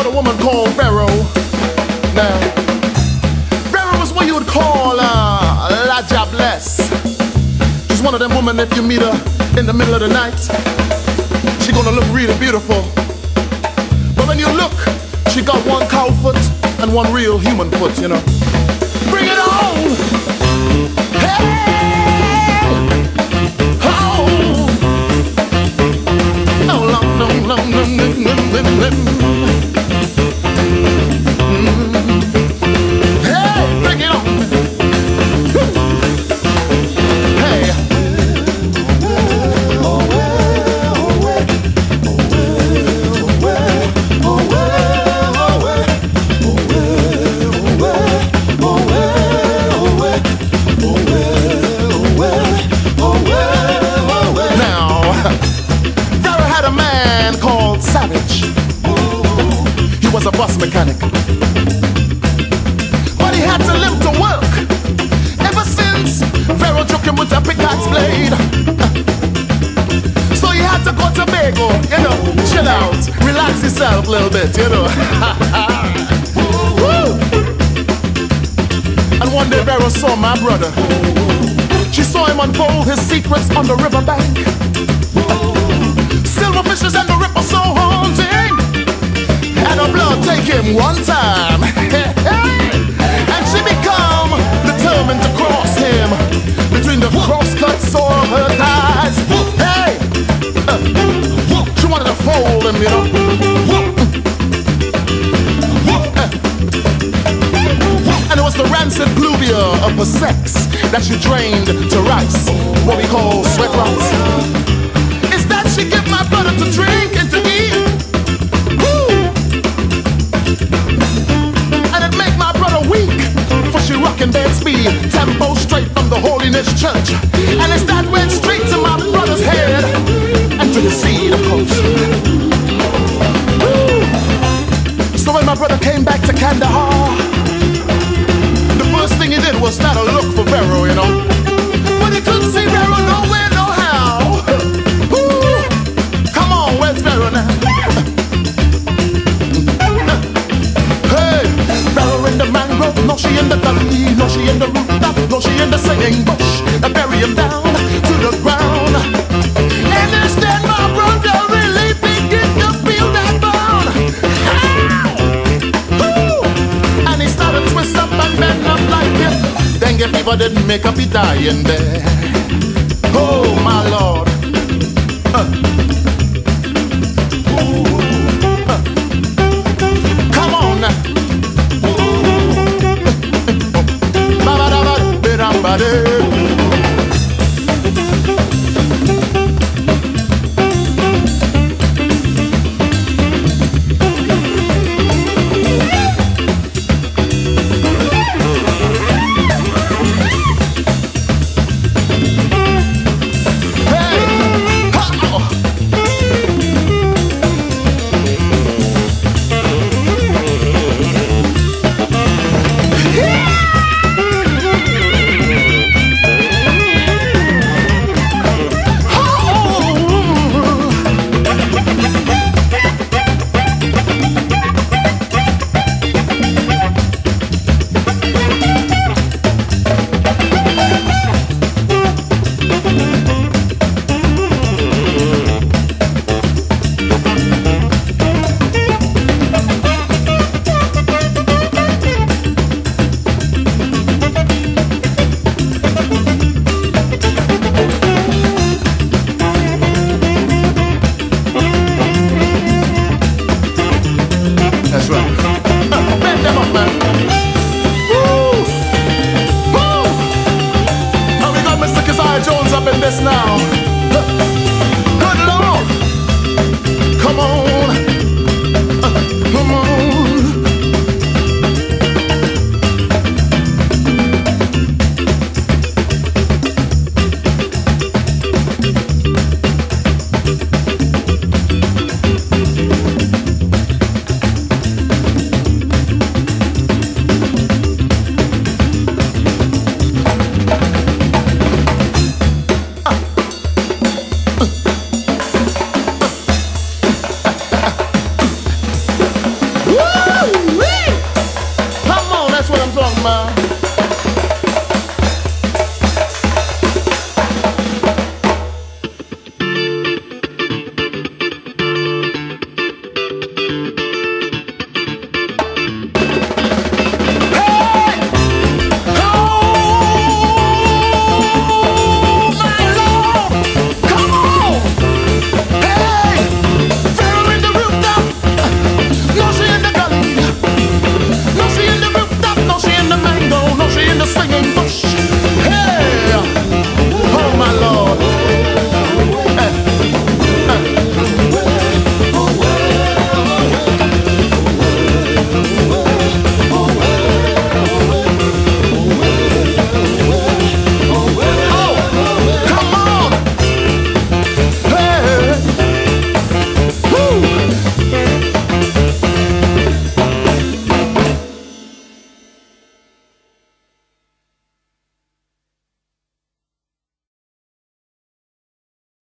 about a woman called Véro. Now, Véro is what you would call uh, La Jablesse. She's one of them women if you meet her in the middle of the night, she gonna look really beautiful. But when you look, she got one cow foot and one real human foot, you know. Bring it on! Hey! Oh! Oh, little bit, you know. And one day Véro saw my brother. She saw him unfold his secrets on the riverbank. That she drained to rice, what we call sweat rice. Is that she give my brother to drink and to eat? Woo! And it make my brother weak, for she rockin' bed speed, tempo straight from the holiness church. Dengue fever didn't make up, he dying there. Oh my lord. Uh. my